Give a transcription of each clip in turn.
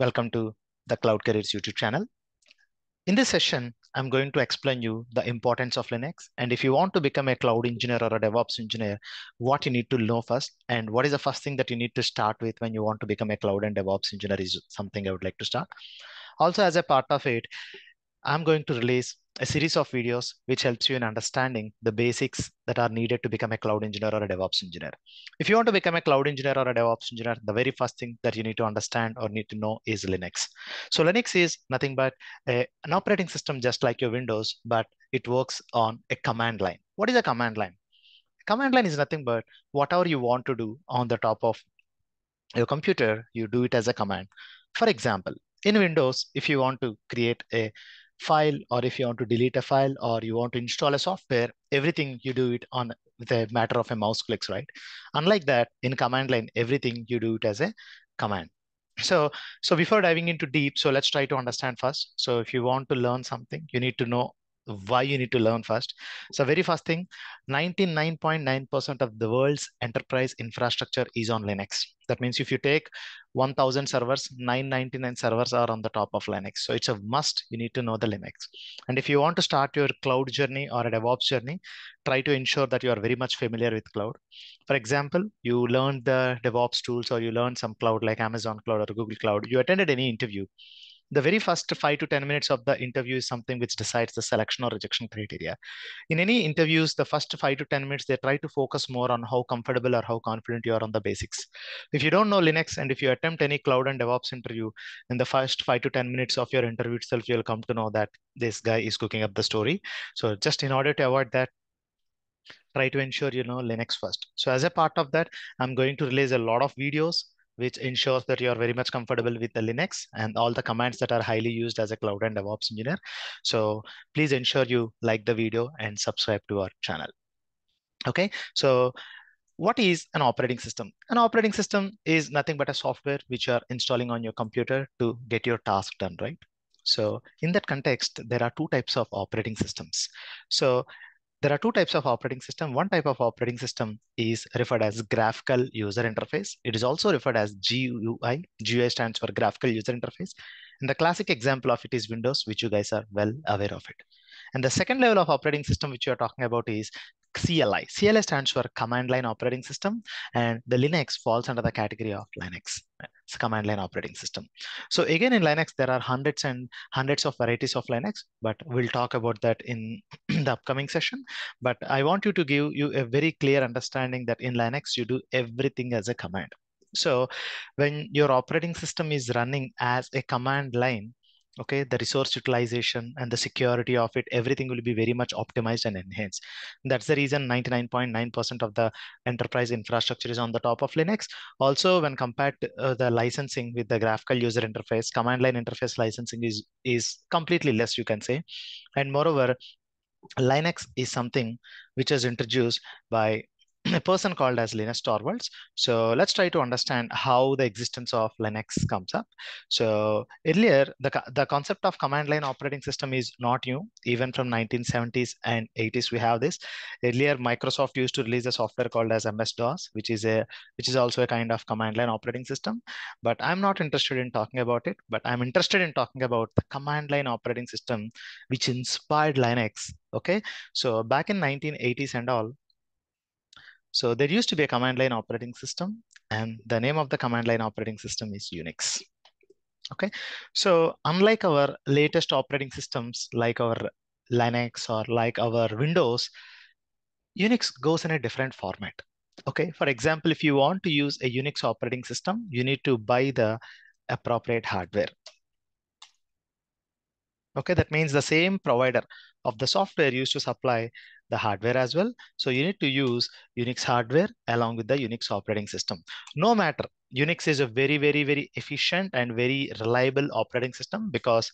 Welcome to the Cloud Careers YouTube channel. In this session, I'm going to explain you the importance of Linux. And if you want to become a cloud engineer or a DevOps engineer, what you need to know first and what is the first thing that you need to start with when you want to become a cloud and DevOps engineer is something I would like to start. Also, as a part of it, I'm going to release a series of videos which helps you in understanding the basics that are needed to become a cloud engineer or a DevOps engineer. If you want to become a cloud engineer or a DevOps engineer, the very first thing that you need to understand or need to know is Linux. So Linux is nothing but a, an operating system just like your Windows, but it works on a command line. What is a command line? command line is nothing but whatever you want to do on the top of your computer, you do it as a command. For example, in Windows, if you want to create a file or if you want to delete a file or you want to install a software, everything you do it on a matter of a mouse clicks, right? Unlike that, in command line, everything you do it as a command. So, so before diving into deep, so let's try to understand first. So if you want to learn something, you need to know why you need to learn first. So very first thing, 99.9% of the world's enterprise infrastructure is on Linux. That means if you take 1000 servers, 999 servers are on the top of Linux. So it's a must, you need to know the Linux. And if you want to start your cloud journey or a DevOps journey, try to ensure that you are very much familiar with cloud. For example, you learned the DevOps tools or you learned some cloud like Amazon Cloud or Google Cloud. You attended any interview the very first five to 10 minutes of the interview is something which decides the selection or rejection criteria. In any interviews, the first five to 10 minutes, they try to focus more on how comfortable or how confident you are on the basics. If you don't know Linux and if you attempt any cloud and DevOps interview, in the first five to 10 minutes of your interview itself, you'll come to know that this guy is cooking up the story. So just in order to avoid that, try to ensure you know Linux first. So as a part of that, I'm going to release a lot of videos which ensures that you are very much comfortable with the Linux and all the commands that are highly used as a cloud and DevOps engineer. So please ensure you like the video and subscribe to our channel. Okay, so what is an operating system? An operating system is nothing but a software which you are installing on your computer to get your task done, right? So in that context, there are two types of operating systems. So there are two types of operating system. One type of operating system is referred as graphical user interface. It is also referred as GUI. GUI stands for graphical user interface. And the classic example of it is Windows, which you guys are well aware of it. And the second level of operating system which you are talking about is CLI. CLI stands for command line operating system and the Linux falls under the category of Linux. It's a command line operating system. So again, in Linux, there are hundreds and hundreds of varieties of Linux, but we'll talk about that in the upcoming session. But I want you to give you a very clear understanding that in Linux, you do everything as a command. So when your operating system is running as a command line, okay the resource utilization and the security of it everything will be very much optimized and enhanced. That's the reason 99.9% of the enterprise infrastructure is on the top of linux. Also when compared to uh, the licensing with the graphical user interface command line interface licensing is is completely less you can say. And moreover linux is something which is introduced by a person called as Linus Torvalds. So let's try to understand how the existence of Linux comes up. So earlier, the, the concept of command line operating system is not new. Even from 1970s and 80s, we have this. Earlier, Microsoft used to release a software called as MS-DOS, which is a which is also a kind of command line operating system. But I'm not interested in talking about it. But I'm interested in talking about the command line operating system, which inspired Linux. Okay, so back in 1980s and all, so there used to be a command line operating system and the name of the command line operating system is Unix. Okay, so unlike our latest operating systems like our Linux or like our Windows, Unix goes in a different format. Okay, for example, if you want to use a Unix operating system, you need to buy the appropriate hardware. Okay, that means the same provider of the software used to supply the hardware as well. So you need to use Unix hardware along with the Unix operating system. No matter, Unix is a very, very, very efficient and very reliable operating system because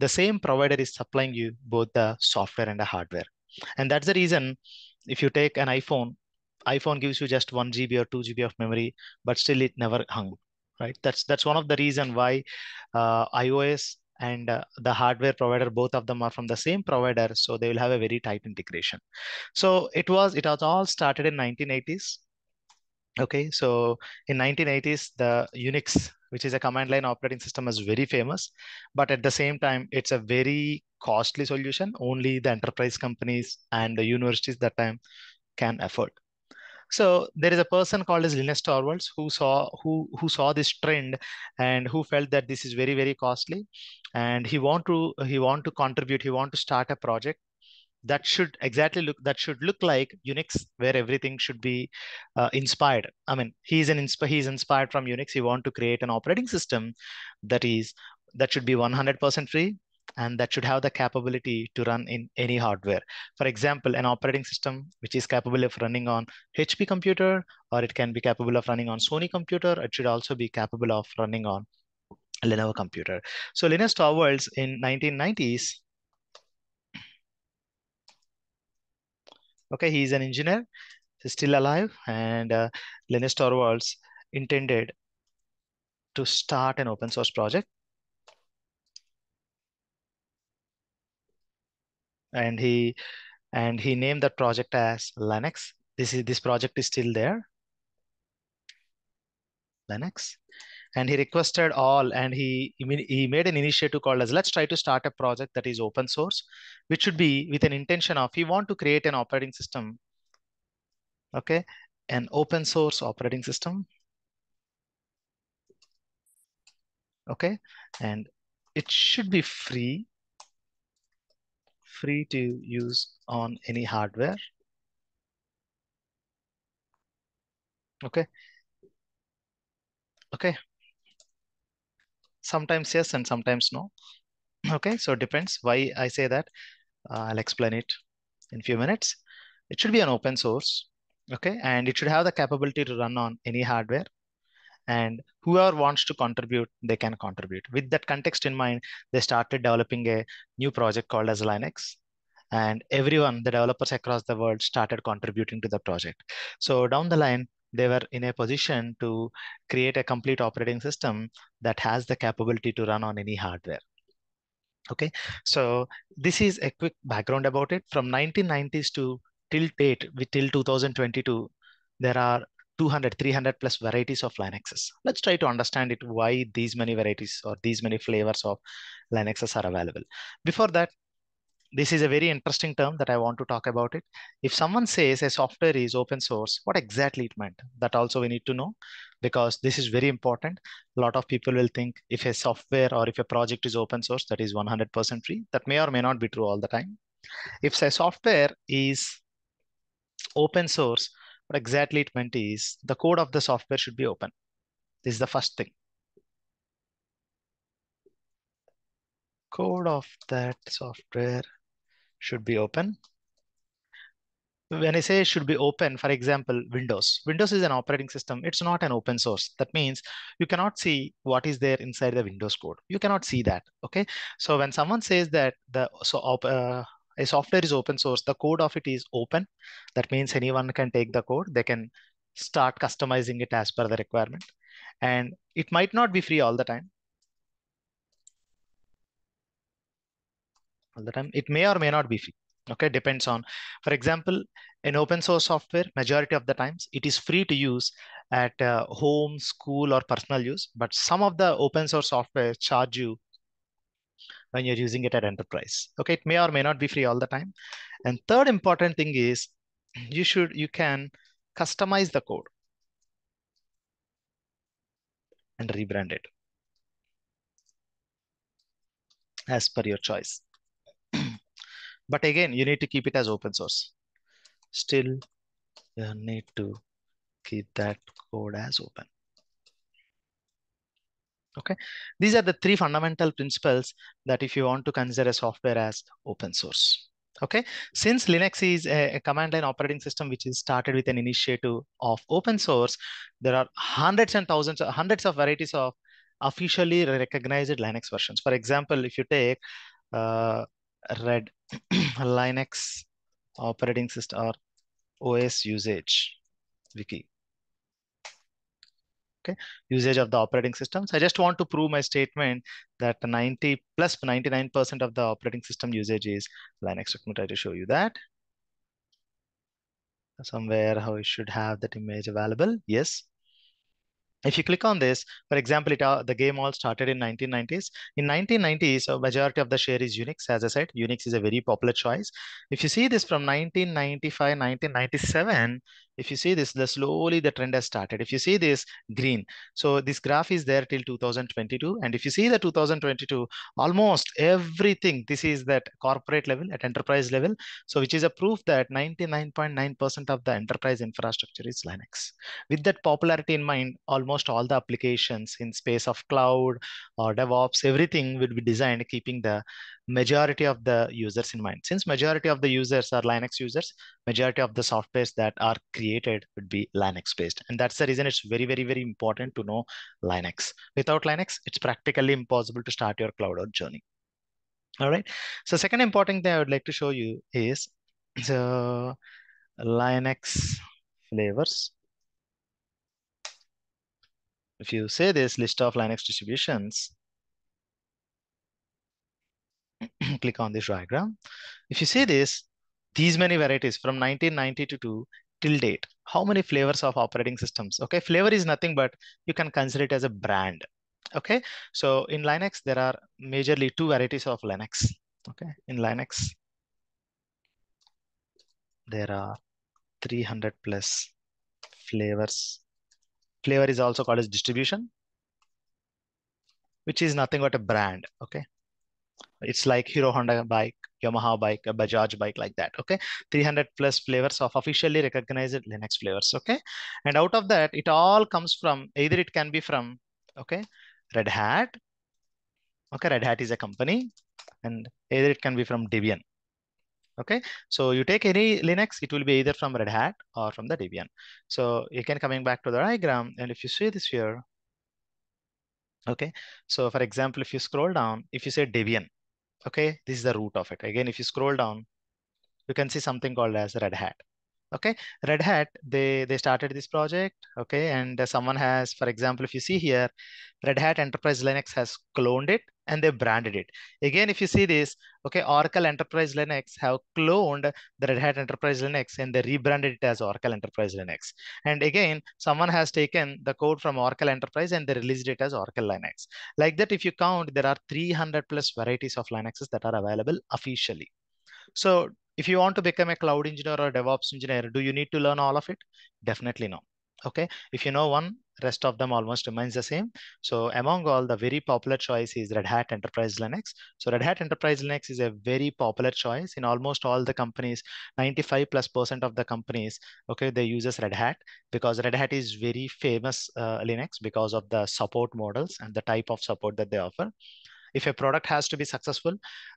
the same provider is supplying you both the software and the hardware. And that's the reason if you take an iPhone, iPhone gives you just one GB or two GB of memory, but still it never hung, right? That's that's one of the reason why uh, iOS and uh, the hardware provider both of them are from the same provider so they will have a very tight integration so it was it was all started in 1980s Okay, so in 1980s, the Unix, which is a command line operating system, is very famous, but at the same time, it's a very costly solution. Only the enterprise companies and the universities that time can afford. So there is a person called as Linus Torvalds who saw who who saw this trend and who felt that this is very very costly, and he want to he want to contribute. He want to start a project that should exactly look that should look like Unix, where everything should be uh, inspired. I mean, he's an insp- he's inspired from Unix. He want to create an operating system that is that should be 100% free and that should have the capability to run in any hardware. For example, an operating system which is capable of running on HP computer, or it can be capable of running on Sony computer. It should also be capable of running on Lenovo computer. So Linus Torvalds in 1990s Okay, he's an engineer, he's still alive, and uh, Linus Torvalds intended to start an open source project. And he and he named that project as Linux. This is this project is still there. Linux. And he requested all and he, he made an initiative called as let's try to start a project that is open source, which should be with an intention of he want to create an operating system. Okay? An open source operating system. Okay? And it should be free free to use on any hardware. Okay? Okay sometimes yes and sometimes no. Okay so it depends why i say that. Uh, i'll explain it in few minutes. It should be an open source okay and it should have the capability to run on any hardware. And whoever wants to contribute they can contribute. With that context in mind they started developing a new project called as linux and everyone the developers across the world started contributing to the project. So down the line they were in a position to create a complete operating system that has the capability to run on any hardware okay so this is a quick background about it from 1990s to till date, till 2022, there are 200, 300 plus varieties of Linuxes. Let's try to understand it, why these many varieties or these many flavors of Linuxes are available. Before that, this is a very interesting term that I want to talk about it. If someone says a software is open source, what exactly it meant? That also we need to know because this is very important. A lot of people will think if a software or if a project is open source, that is 100% free. That may or may not be true all the time. If a software is open source, what exactly it meant is the code of the software should be open. This is the first thing. Code of that software should be open. When I say should be open, for example, Windows. Windows is an operating system. It's not an open source. That means you cannot see what is there inside the Windows code. You cannot see that. Okay. So when someone says that the so uh, a software is open source, the code of it is open. That means anyone can take the code. They can start customizing it as per the requirement. And it might not be free all the time. All the time. It may or may not be free. Okay, depends on, for example, in open source software, majority of the times it is free to use at uh, home, school, or personal use. But some of the open source software charge you when you're using it at enterprise. Okay, it may or may not be free all the time. And third important thing is you should, you can customize the code and rebrand it as per your choice. But again, you need to keep it as open source. Still, you need to keep that code as open. Okay, these are the three fundamental principles that if you want to consider a software as open source. Okay, since Linux is a, command line operating system which is started with an initiative of open source, there are hundreds and thousands, hundreds of varieties of officially recognized Linux versions. For example, if you take uh, Red Linux operating system or OS usage wiki, okay usage of the operating systems i just want to prove my statement that 90 plus plus 99 percent of the operating system usage is linux let me try to show you that somewhere how we should have that image available. Yes. If you click on this, for example, it uh, the game all started in 1990s. In 1990s, a majority of the share is Unix. As I said, Unix is a very popular choice. If you see this from 1995, 1997, if you see this, the slowly the trend has started. If you see this green, so this graph is there till 2022. And if you see the 2022, almost everything, this is that corporate level at enterprise level. So which is a proof that 99.9% of the enterprise infrastructure is Linux. With that popularity in mind, almost all the applications in space of cloud or DevOps, everything will be designed keeping the majority of the users in mind. Since majority of the users are Linux users, majority of the softwares that are created would be Linux based. And that's the reason it's very, very, very important to know Linux. Without Linux, it's practically impossible to start your cloud journey. All right. So second important thing I would like to show you is the Linux flavors. If you say this list of Linux distributions, click on this diagram. If you see this, these many varieties from 1992 till date, how many flavors of operating systems? Okay, flavor is nothing but you can consider it as a brand. Okay, so in Linux, there are majorly two varieties of Linux. Okay, in Linux, there are 300 plus flavors. Flavor is also called as distribution, which is nothing but a brand. Okay, it's like Hero Honda bike, Yamaha bike, a Bajaj bike like that. Okay. 300 plus flavors of officially recognized Linux flavors. Okay. And out of that, it all comes from either it can be from, okay, Red Hat. Okay. Red Hat is a company and either it can be from Debian. Okay, so you take any Linux, it will be either from Red Hat or from the Debian. So can coming back to the diagram, and if you see this here, okay, so for example, if you scroll down, if you say Debian, Okay, this is the root of it. Again, if you scroll down, you can see something called as Red Hat. Okay, Red Hat, they, they started this project, okay, and someone has, for example, if you see here, Red Hat Enterprise Linux has cloned it and they branded it. Again, if you see this, okay, Oracle Enterprise Linux have cloned the Red Hat Enterprise Linux and they rebranded it as Oracle Enterprise Linux. And again, someone has taken the code from Oracle Enterprise and they released it as Oracle Linux. Like that, if you count, there are 300 plus varieties of Linuxes that are available officially. So if you want to become a cloud engineer or DevOps engineer, do you need to learn all of it? Definitely no. Okay. If you know one, rest of them almost remains the same. So among all, the very popular choice is Red Hat Enterprise Linux. So Red Hat Enterprise Linux is a very popular choice in almost all the companies. 95 plus percent of the companies, okay, they uses Red Hat because Red Hat is very famous uh, Linux because of the support models and the type of support that they offer. If a product has to be successful,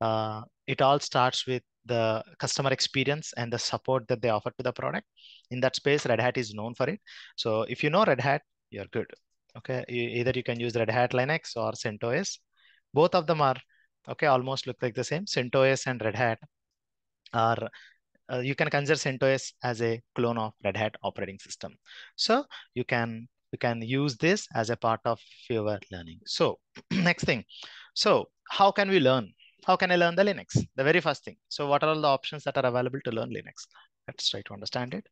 uh, it all starts with the customer experience and the support that they offer to the product. In that space, Red Hat is known for it. So if you know Red Hat, you're good. Okay, either you can use Red Hat Linux or CentOS. Both of them are okay, almost look like the same. CentOS and Red Hat are uh, you can consider CentOS as a clone of Red Hat operating system. So you can you can use this as a part of your learning. So next thing, so how can we learn? How can I learn the Linux? The very first thing. So what are all the options that are available to learn Linux? Let's try to understand it.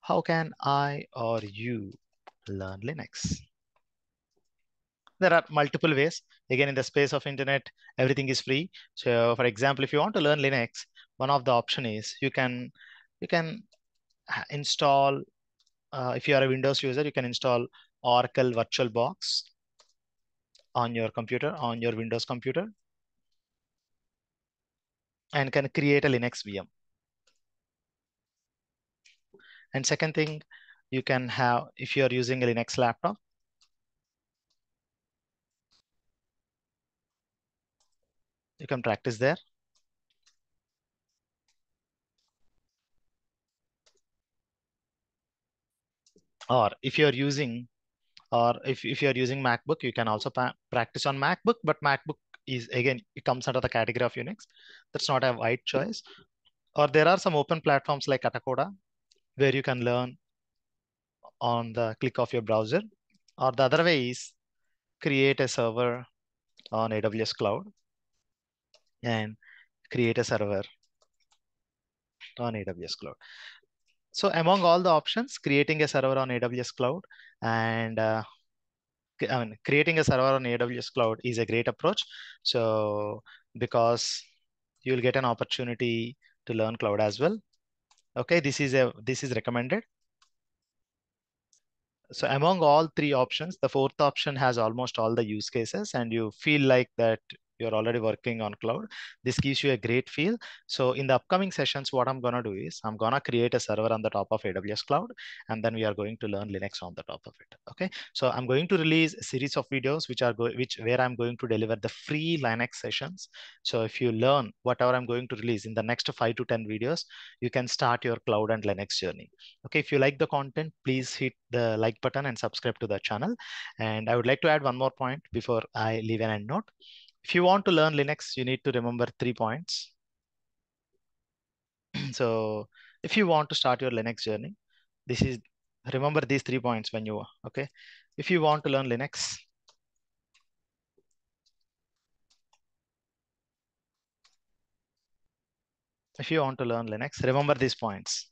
How can I or you learn Linux? There are multiple ways. Again, in the space of internet, everything is free. So for example, if you want to learn Linux, one of the option is you can you can install uh, if you are a Windows user, you can install Oracle VirtualBox on your computer, on your Windows computer, and can create a Linux VM. And second thing, you can have, if you are using a Linux laptop, you can practice there. Or if you're using, or if, if you're using MacBook, you can also practice on MacBook, but MacBook is again, it comes under the category of Unix. That's not a wide choice. Or there are some open platforms like Katacoda, where you can learn on the click of your browser. Or the other way is create a server on AWS Cloud and create a server on AWS Cloud. So among all the options, creating a server on AWS Cloud and uh, I mean, creating a server on AWS Cloud is a great approach. So because you'll get an opportunity to learn cloud as well. Okay, this is a this is recommended. So among all three options, the fourth option has almost all the use cases and you feel like that you're already working on cloud. This gives you a great feel. So in the upcoming sessions, what I'm gonna do is I'm gonna create a server on the top of AWS cloud, and then we are going to learn Linux on the top of it. Okay. So I'm going to release a series of videos which are going which where I'm going to deliver the free Linux sessions. So if you learn whatever I'm going to release in the next five to 10 videos, you can start your cloud and Linux journey. Okay. If you like the content, please hit the like button and subscribe to the channel. And I would like to add one more point before I leave an end note. If you want to learn Linux, you need to remember three points. so if you want to start your Linux journey, this is, remember these three points when you, are, okay? If you want to learn Linux, if you want to learn Linux, remember these points.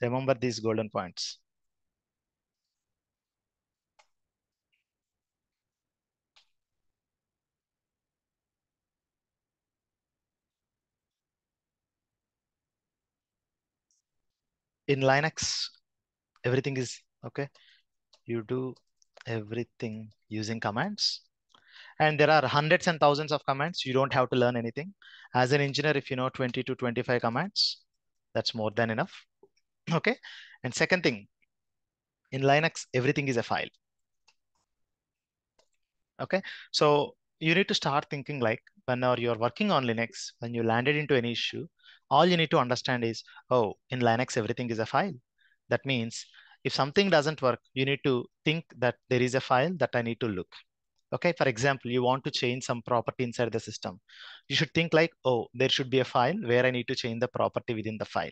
Remember these golden points. In Linux, everything is okay. You do everything using commands. And there are hundreds and thousands of commands. You don't have to learn anything. As an engineer, if you know 20 to 25 commands, that's more than enough. Okay. And second thing, in Linux, everything is a file. Okay. So you need to start thinking like whenever you're working on Linux, when you landed into an issue, all you need to understand is, oh, in Linux, everything is a file. That means if something doesn't work, you need to think that there is a file that I need to look. Okay, for example, you want to change some property inside the system. You should think like, oh, there should be a file where I need to change the property within the file.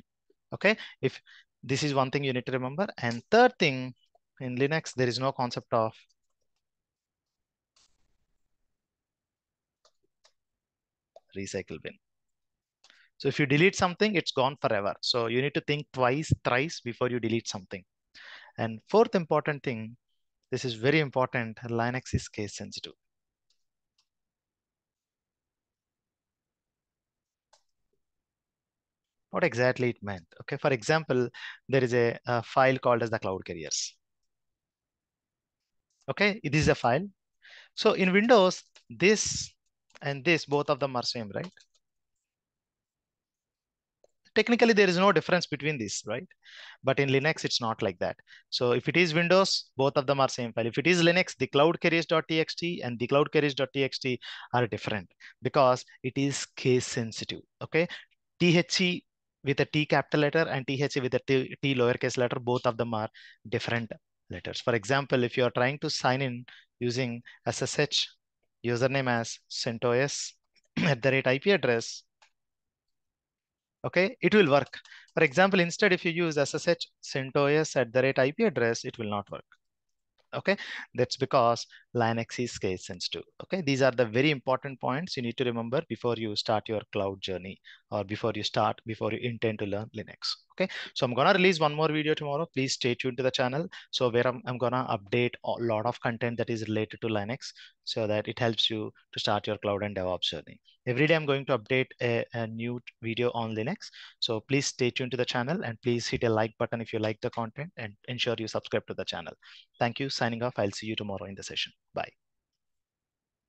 Okay, if this is one thing you need to remember. And third thing, in Linux, there is no concept of recycle bin. So if you delete something, it's gone forever. So you need to think twice, thrice before you delete something. And fourth important thing, this is very important, Linux is case sensitive. What exactly it meant. Okay, for example, there is a, a file called as the cloud careers. Okay, it is a file. So in Windows, this and this, both of them are same, right? Technically there is no difference between these, right? But in Linux, it's not like that. So if it is Windows, both of them are same file. If it is Linux, the cloud careers.txt and the cloud careers.txt are different because it is case sensitive, okay? THC with a T capital letter and THC with a T, T lowercase letter, both of them are different letters. For example, if you are trying to sign in using SSH username as CentOS at the rate IP address, okay, it will work. For example, instead, if you use SSH CentOS at the rate IP address, it will not work. Okay, that's because Linux is case sensitive. Okay, these are the very important points you need to remember before you start your cloud journey or before you start, before you intend to learn Linux. Okay, so I'm gonna release one more video tomorrow. Please stay tuned to the channel. So where I'm, I'm gonna update a lot of content that is related to Linux so that it helps you to start your cloud and DevOps journey. Every day I'm going to update a, a new video on Linux. So please stay tuned to the channel and please hit a like button if you like the content and ensure you subscribe to the channel. Thank you. Signing off. I'll see you tomorrow in the session. Bye.